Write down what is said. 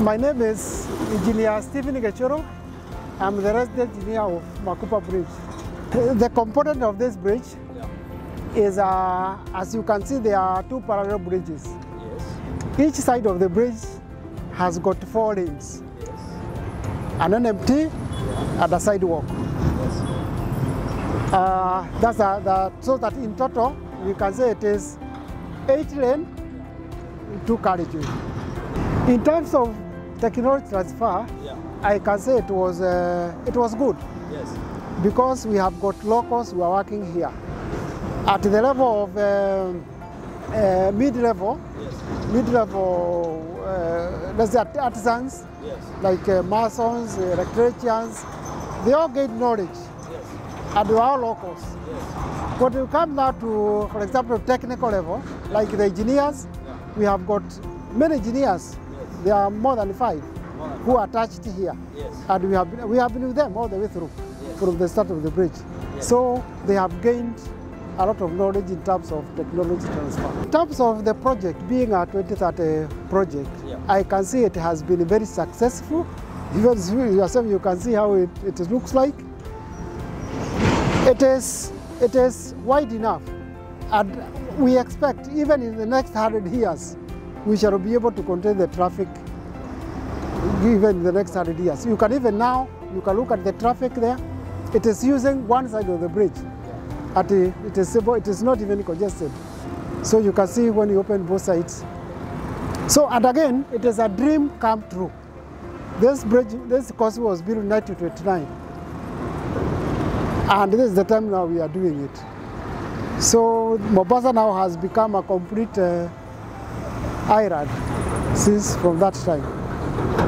My name is Engineer Stephen Gichuru. I'm the resident engineer of Makupa Bridge. The component of this bridge is, uh, as you can see, there are two parallel bridges. Yes. Each side of the bridge has got four lanes, Yes. an NMT and a sidewalk. Yes. Uh, that's a, the, so that in total, you can say it is eight lane, two carriageway. In terms of technology transfer, Yeah. I can say it was, uh, it was good Yes. because we have got locals who are working here. At the level of um uh, mid-level, Yes. mid-level, uh, let's say art- artisans, Yes. like uh, masons, uh, electricians, they all gain knowledge Yes. and they are all locals. Yes. When you come now to, for example, technical level, like the engineers, Yeah. we have got many engineers. There are more than five More than who are attached here. Yes. And we have been, we have been with them all the way through, Yes. from the start of the bridge. Yes. So they have gained a lot of knowledge in terms of technology transfer. In terms of the project being a 2030 project, Yeah. I can see it has been very successful. Even yourself, you can see how it, it looks like. It is, it is wide enough, and we expect even in the next 100 years, we shall be able to contain the traffic even in the next 100 years. You can even now, you can look at the traffic there. It is using one side of the bridge. At the, it, is, it is not even congested. So you can see when you open both sides. So, and again, it is a dream come true. This bridge, this course was built in 1929. And this is the time now we are doing it. So Mombasa now has become a complete uh, island since from that time.